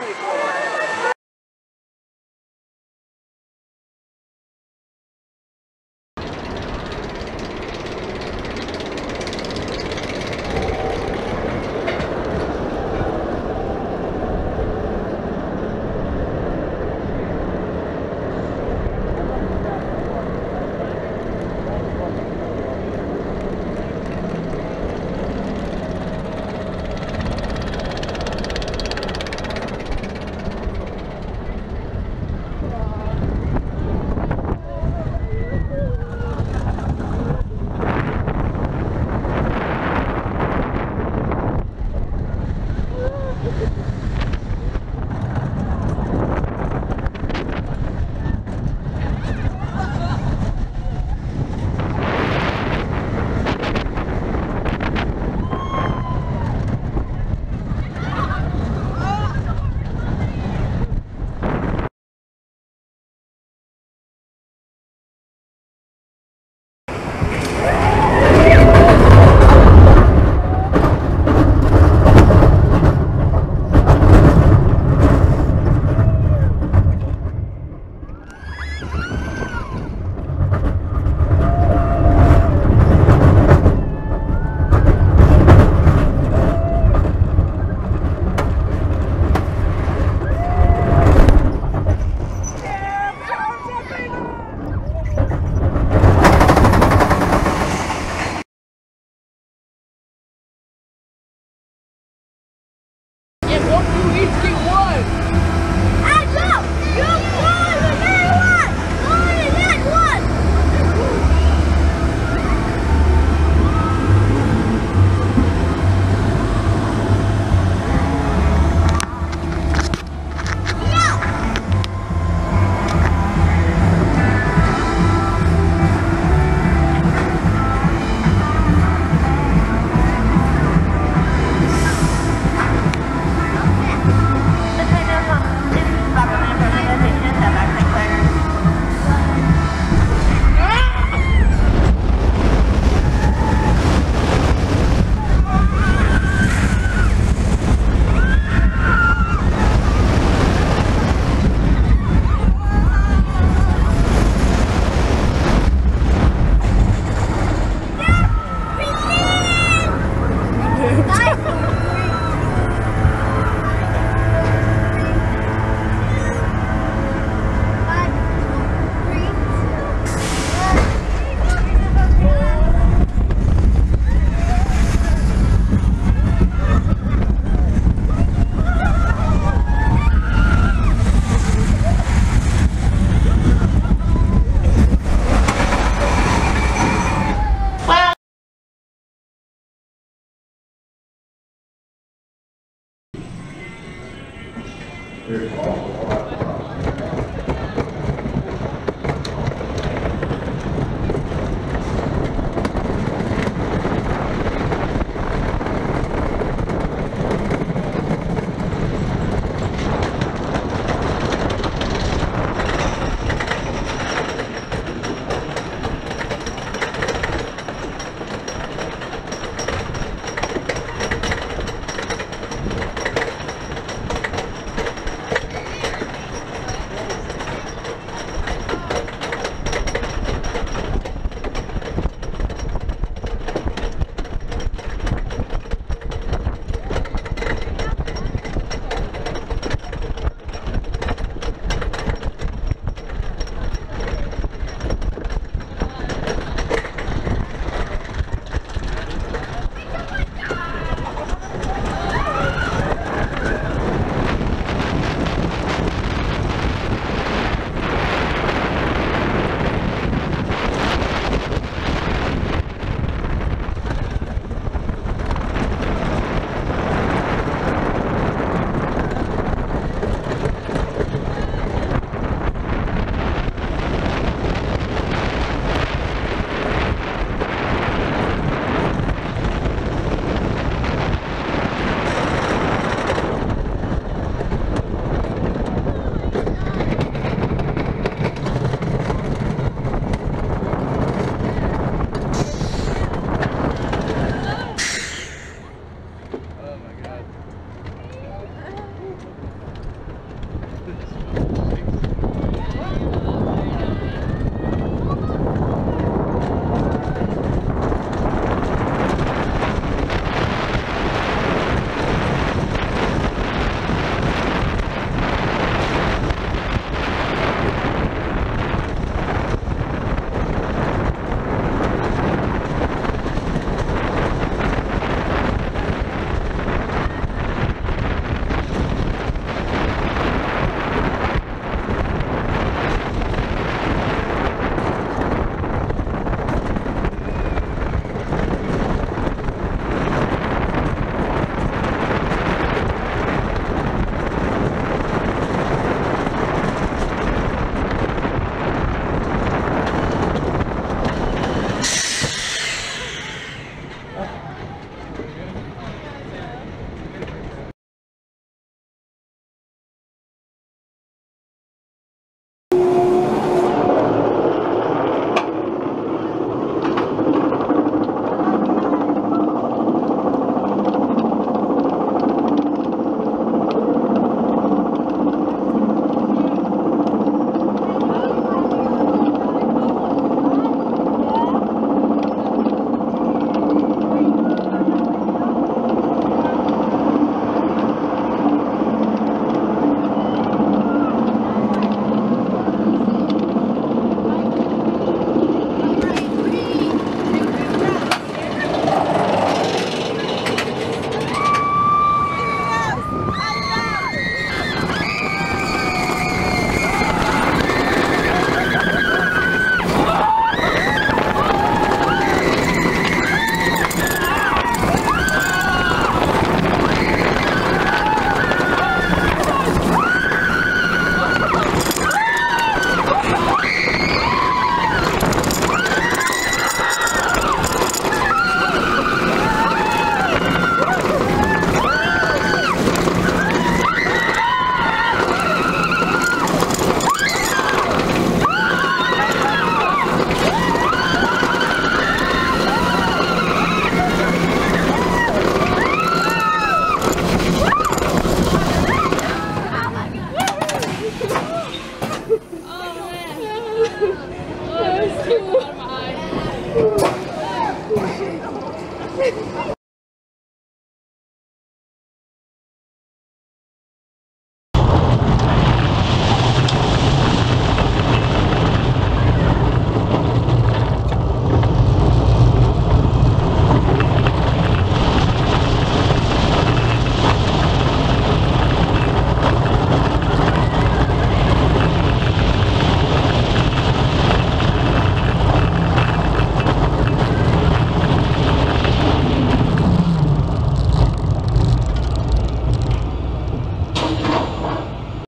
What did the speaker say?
people.